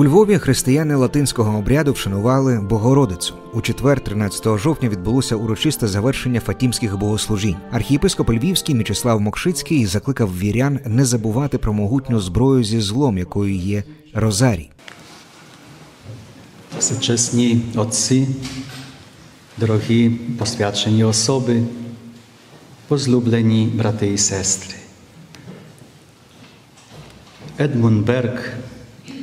У Львові християни латинського обряду вшанували Богородицю. У четвер, 13 жовтня, відбулося урочисте завершення фатімських богослужінь. Архієпископ Львівський Мічеслав Мокшицький закликав вірян не забувати про могутню зброю зі злом, якою є Розарій. Всечесні отці, дорогі посвячені особи, возлюблені брати і сестри. Edmund Berg,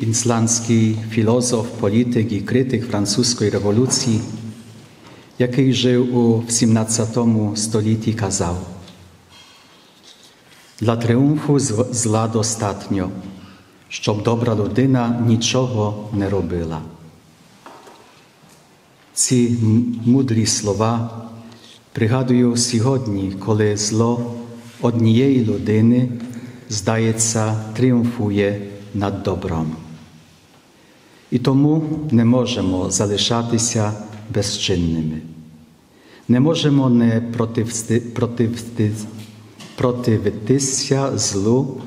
ісландський філософ, політик і критик французької революції, який жив у 17 столітті, казав: для тріумфу зла достатньо, щоб добра людина нічого не робила. Ці мудрі слова пригадую сьогодні, коли зло однієї людини, здається, тріумфує над добром. І тому не можемо залишатися безчинними. Не можемо не противитися злу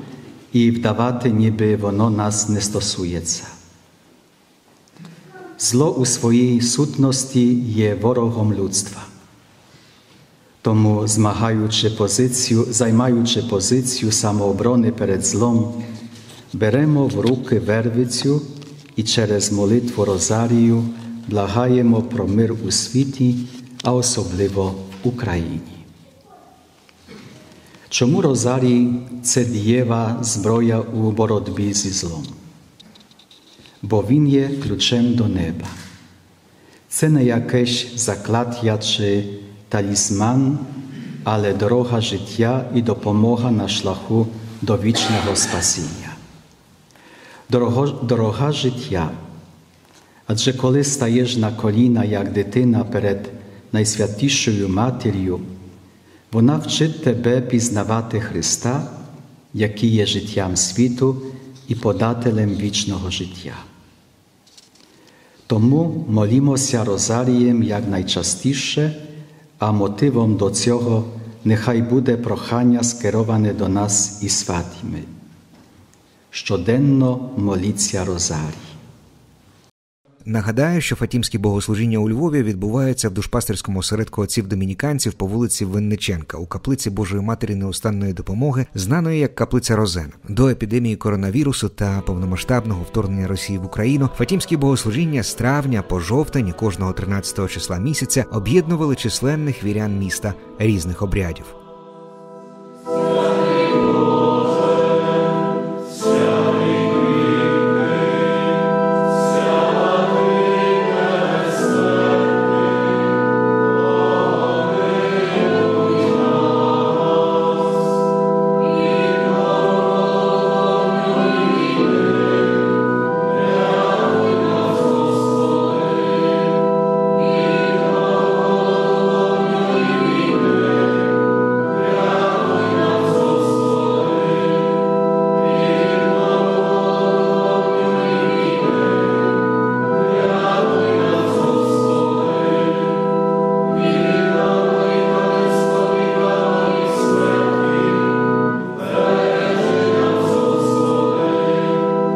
і вдавати, ніби воно нас не стосується. Зло у своїй сутності є ворогом людства. Тому, змагаючи позицію, займаючи позицію самооборони перед злом, беремо в руки вервицю і через молитву Розарію благаємо про мир у світі, а особливо в Україні. Чому Розарій це дієва зброя у боротьбі зі злом? Бо Він є ключем до неба. Це не якесь заклад'я чи талісман, але дорога життя і допомога на шляху до вічного спасіння. Дорого, дорога життя. Адже коли стаєш на коліна, як дитина перед найсвятішою матір'ю, вона вчить тебе пізнавати Христа, який є життям світу і подателем вічного життя. Тому молімося Розарієм якнайчастіше, а мотивом до цього нехай буде прохання скероване до нас і святими. Щоденно моліться Розарій. Нагадаю, що Фатімські богослужіння у Львові відбуваються в душпастерському осередку отців домініканців по вулиці Винниченка у каплиці Божої Матері неустанної допомоги, знаної як каплиця Розен. До епідемії коронавірусу та повномасштабного вторгнення Росії в Україну Фатімські богослужіння з травня по жовтень кожного 13 числа місяця об'єднували численних вірян міста різних обрядів.